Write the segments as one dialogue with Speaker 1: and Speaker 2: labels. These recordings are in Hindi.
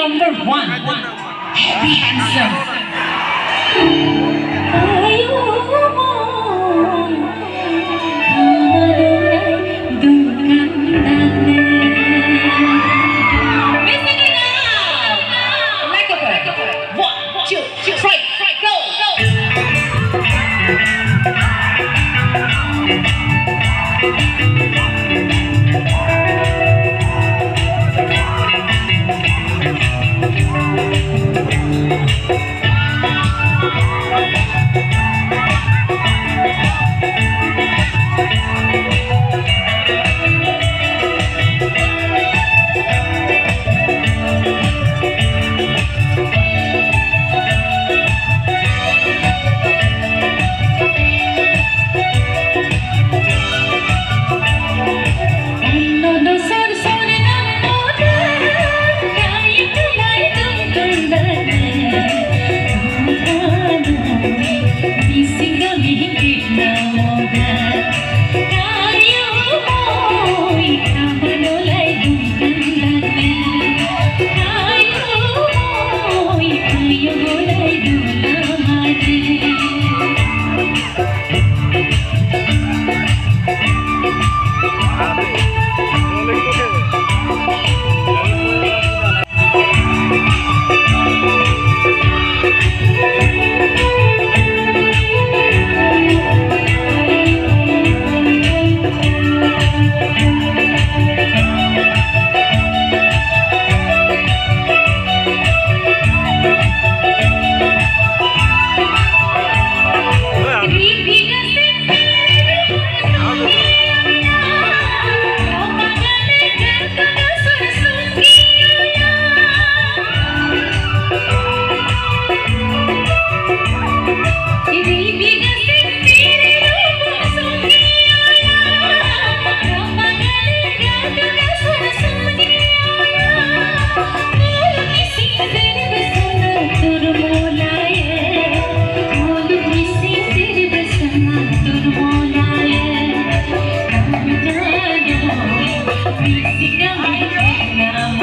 Speaker 1: number one. Happy handsome.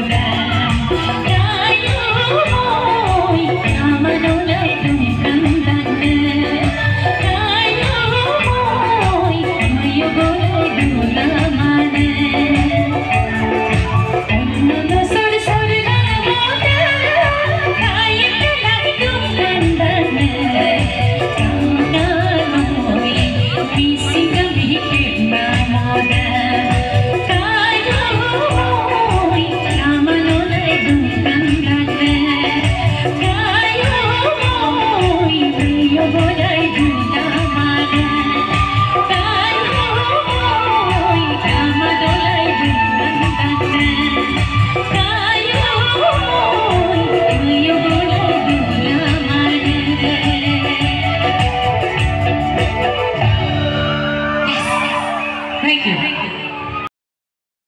Speaker 1: now.